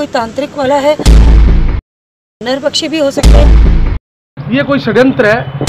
कोई तांत्रिक वाला है? नर पक्षी भी हो सकते हैं। ये कोई षड्यंत्र है।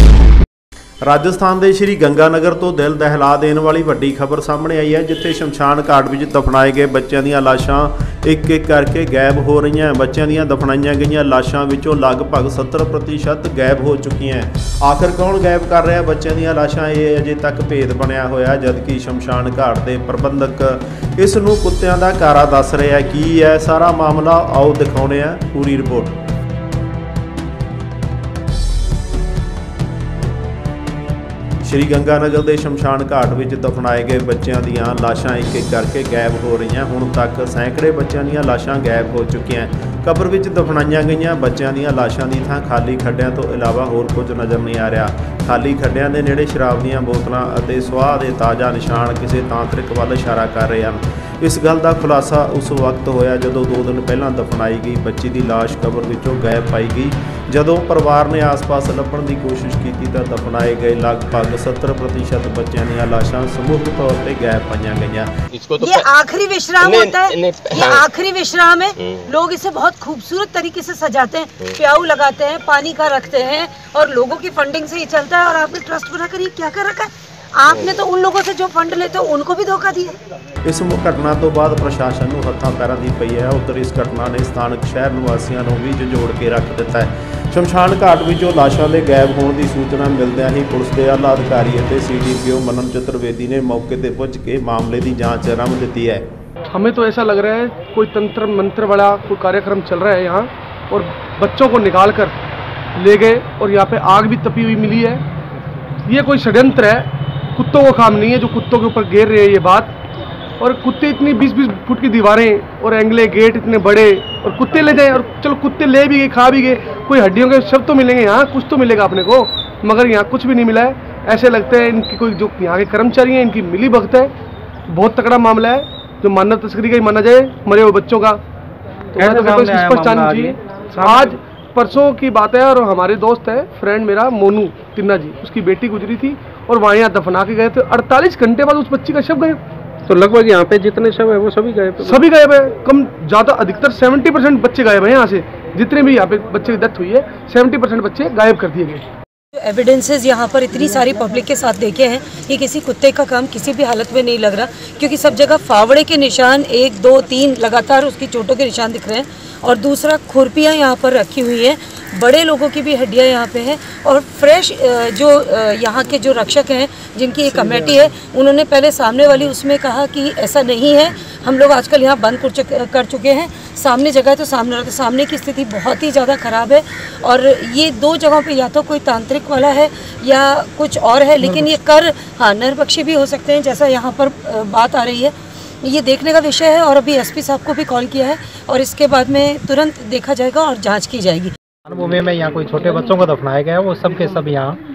ਰਾਜਸਥਾਨ ਦੇ ਸ਼੍ਰੀ ਗੰਗਾਨਗਰ ਤੋਂ ਦਿਲ ਦਹਿਲਾ ਦੇਣ ਵਾਲੀ ਵੱਡੀ ਖਬਰ ਸਾਹਮਣੇ ਆਈ ਹੈ, ਜਿੱਥੇ ਸ਼ਮਸ਼ਾਨ ਘਾਟ ਵਿੱਚ ਦਫਨਾਏ ਗਏ ਬੱਚਿਆਂ ਦੀਆਂ ਲਾਸ਼ਾਂ ਇੱਕ ਇੱਕ ਕਰਕੇ ਗਾਇਬ ਹੋ ਰਹੀਆਂ ਬੱਚਿਆਂ ਦੀਆਂ ਦਫਨਾਈਆਂ ਗਈਆਂ ਲਾਸ਼ਾਂ ਵਿੱਚੋਂ ਲਗਭਗ 70% ਗਾਇਬ ਹੋ ਚੁੱਕੀਆਂ ਆਖਰ ਕੌਣ ਗਾਇਬ ਕਰ ਰਿਹਾ? ਬੱਚਿਆਂ ਦੀਆਂ ਲਾਸ਼ਾਂ, ਇਹ ਅਜੇ ਤੱਕ ਭੇਦ ਬਣਿਆ ਹੋਇਆ ਜਦਕਿ ਸ਼ਮਸ਼ਾਨ ਘਾਟ ਦੇ ਪ੍ਰਬੰਧਕ ਇਸ ਨੂੰ ਕੁੱਤਿਆਂ ਦਾ ਕਾਰਾ ਦੱਸ ਰਿਹਾ ਕੀ ਹੈ ਸਾਰਾ ਮਾਮਲਾ ਆਓ ਦਿਖਾਉਣੇ ਆ ਪੂਰੀ ਰਿਪੋਰਟ। ਸ਼੍ਰੀ ਗੰਗਾਨਗਰ ਦੇ ਸ਼ਮਸ਼ਾਨ ਘਾਟ ਵਿੱਚ ਦਫਨਾਏ ਗਏ ਬੱਚਿਆਂ ਦੀਆਂ ਲਾਸ਼ਾਂ ਇੱਕ ਇੱਕ ਕਰਕੇ ਗਾਇਬ ਹੋ ਰਹੀਆਂ। ਹੁਣ ਤੱਕ ਸੈਂਕੜੇ ਬੱਚਿਆਂ ਦੀਆਂ ਲਾਸ਼ਾਂ ਗਾਇਬ ਹੋ ਚੁੱਕੀਆਂ ਕਬਰ ਵਿੱਚ ਦਫਨਾਈਆਂ ਗਈਆਂ ਬੱਚਿਆਂ ਦੀਆਂ ਲਾਸ਼ਾਂ ਦੀ ਥਾਂ ਖਾਲੀ ਖੱਡਿਆਂ ਤੋਂ ਇਲਾਵਾ ਹੋਰ ਕੁਝ ਨਜ਼ਰ ਨਹੀਂ ਆ ਰਿਹਾ। ਖਾਲੀ ਖੱਡਿਆਂ ਦੇ ਨੇੜੇ ਸ਼ਰਾਬ ਦੀਆਂ ਬੋਤਲਾਂ ਅਤੇ ਸਵਾਹ ਦੇ ਤਾਜ਼ਾ ਨਿਸ਼ਾਨ ਕਿਸੇ ਤਾਂਤਰਿਕ ਵੱਲ ਇਸ਼ਾਰਾ ਕਰ ਰਹੇ ਹਨ। ਇਸ ਗੱਲ ਦਾ ਖੁਲਾਸਾ ਉਸ ਵਕਤ ਹੋਇਆ ਜਦੋਂ 2 ਦਿਨ ਪਹਿਲਾਂ ਦਫਨਾਈ ਗਈ ਬੱਚੀ ਦੀ ਲਾਸ਼ ਕਬਰ ਵਿੱਚੋਂ ਗਾਇਬ ਪਾਈ ਗਈ। ਜਦੋਂ ਪਰਿਵਾਰ ਨੇ ਆਸ-ਪਾਸ ਲੱਭਣ ਦੀ ਕੋਸ਼ਿਸ਼ ਕੀਤੀ ਤਾਂ ਦਫਨਾਏ ਗਏ ਲਗਭਗ 70% ਬੱਚਿਆਂ ਦੀਆਂ ਲਾਸ਼ਾਂ ਸਮੂਹਿਕ ਤੌਰ ਤੇ ਗਾਇਬ ਪਾਈਆਂ ਗਈਆਂ इसको तो ये प- आखिरी विश्राम नहीं, होता है नहीं, ये हाँ। आखिरी विश्राम है हम्म। लोग इसे बहुत खूबसूरत तरीके से सजाते हैं प्याऊ लगाते हैं पानी का रखते हैं और लोगों की फंडिंग से ही चलता है और आपने ट्रस्ट बनाकर ये क्या कर रखा है आपने तो उन लोगों से जो फंड लेते हो उनको भी धोखा दिया ਇਸ ਮੁ- ਘਟਨਾ ਤੋਂ ਬਾਅਦ ਪ੍ਰਸ਼ਾਸਨ ਨੂੰ ਹੱਥਾਂ ਪੈਰਾਂ ਦੀ ਪਈ ਹੈ ਉਧਰ ਇਸ ਘਟਨਾ ਨੇ ਸਥਾਨਕ ਸ਼ਹਿਰ ਨਿਵਾਸੀਆਂ ਨੂੰ ਵੀ ਝੰਜੋੜ ਕੇ ਰੱਖ ਦਿੱਤਾ ਹੈ ਸ਼ਮਸ਼ਾਨ ਘਾਟ ਵਿੱਚੋਂ ਲਾਸ਼ਾਂ ਦੇ ਗਾਇਬ ਹੋਣ ਦੀ ਸੂਚਨਾ ਮਿਲਦਿਆਂ ਹੀ ਪੁਲਿਸ ਦੇ ਆਲਾ ਅਧਿਕਾਰੀ ਅਤੇ ਸੀਡੀਪੀਓ ਮਨਨ ਚਤੁਰਵੇਦੀ ਨੇ ਮੌਕੇ ਤੇ ਪਹੁੰਚ ਕੇ ਮਾਮਲੇ ਦੀ ਜਾਂਚ ਆਰੰਭ ਦਿੱਤੀ ਹੈ हमें तो ऐसा लग रहा है कोई तंत्र मंत्र वाला कोई कार्यक्रम चल रहा है यहाँ और बच्चों को निकाल कर ले गए और यहाँ पे आग भी तपी हुई मिली है ये कोई षड्यंत्र है कुत्तों को काम नहीं है जो कुत्तों के ऊपर घेर रहे हैं ये बात। और कुत्ते इतनी बीस बीस फुट की दीवारें और एंगले गेट इतने बड़े और कुत्ते ले जाएँ और चलो कुत्ते ले भी गए खा भी गए कोई हड्डियों के शब्द तो मिलेंगे यहाँ कुछ तो मिलेगा अपने को मगर यहाँ कुछ भी नहीं मिला है। ऐसे लगता है इनकी कोई जो यहाँ के कर्मचारी हैं इनकी मिली भगत है। बहुत तगड़ा मामला है जो मानव तस्करी का ही माना जाए मरे हुए बच्चों का। तो मैं तो कहता हूँ स्पष्ट चाहिए आज परसों की बात है और हमारे दोस्त है फ्रेंड मेरा मोनू तिन्ना जी। उसकी बेटी गुजरी थी और वहाँ यहाँ दफना के गए थे। 48 घंटे बाद उस बच्ची का शव गए। तो लगभग यहाँ पे जितने शव है वो सभी गए सभी गायब है। कम ज़्यादा अधिकतर 70 परसेंट बच्चे गायब हैं यहाँ से। जितने भी यहाँ पे बच्चे की डेथ हुई है 70 परसेंट बच्चे गायब कर दिए गए। एविडेंसेस यहाँ पर इतनी सारी पब्लिक के साथ देखे हैं ये किसी कुत्ते का काम किसी भी हालत में नहीं लग रहा, क्योंकि सब जगह फावड़े के निशान एक, दो, तीन लगातार उसकी चोटों के निशान दिख रहे हैं और दूसरा खुरपियाँ यहाँ पर रखी हुई हैं। बड़े लोगों की भी हड्डियाँ यहाँ पे हैं और फ्रेश जो यहाँ के जो रक्षक हैं, जिनकी एक कमेटी है, उन्होंने पहले सामने वाली उसमें कहा कि ऐसा नहीं है, हम लोग आजकल यहाँ बंद कर चुके हैं। सामने जगह है तो सामने रखते सामने की स्थिति बहुत ही ज़्यादा ख़राब है और ये दो जगहों पे या तो कोई तांत्रिक वाला है या कुछ और है, लेकिन ये कर हाँ नर पक्षी भी हो सकते हैं, जैसा यहाँ पर बात आ रही है। ये देखने का विषय है और अभी एसपी साहब को भी कॉल किया है और इसके बाद में तुरंत देखा जाएगा और जाँच की जाएगी। में यहाँ कोई छोटे बच्चों को दफनाया गया है, वो सब के सब यहाँ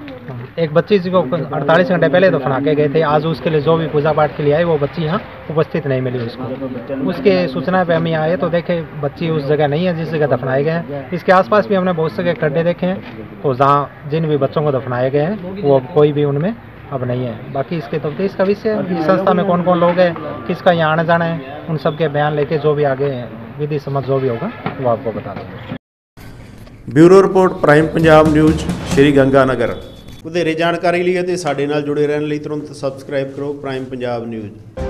एक बच्ची जी को अड़तालीस घंटे पहले तो फना के गए थे। आज उसके लिए जो भी पूजा पाठ के लिए आई, वो बच्ची यहाँ उपस्थित नहीं मिली उसको। उसके सूचना पे हम यहाँ आए तो देखे, बच्ची उस जगह नहीं है जिस जगह दफनाए गए हैं। इसके आसपास भी हमने बहुत से खड्डे देखे हैं। तो जहाँ जिन भी बच्चों को दफनाए गए हैं, वो कोई भी उनमें अब नहीं है। बाकी इसके तो, तो तफ्तीश का विषय इस संस्था में कौन कौन लोग हैं, किसका यहाँ आने जाना है, उन सब के बयान लेके जो भी आगे विधि समझ जो भी होगा, वो आपको बता दें bureau report, prime Punjab news, Sri Ganganagar. ਵਧੇਰੇ ਜਾਣਕਾਰੀ ਲਈ ਅਤੇ ਸਾਡੇ ਨਾਲ ਜੁੜੇ ਰਹਿਣ ਲਈ ਤੁਰੰਤ ਸਬਸਕ੍ਰਾਈਬ ਕਰੋ ਪ੍ਰਾਈਮ ਪੰਜਾਬ ਨਿਊਜ਼।